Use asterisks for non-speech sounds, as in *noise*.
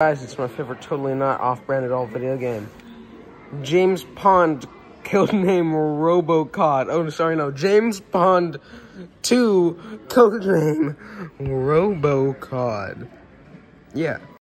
Guys, it's my favorite totally not off-brand at all video game. James Pond, codename *laughs* Robocod. Oh, sorry, no. James Pond 2, *laughs* codename Robocod. Yeah.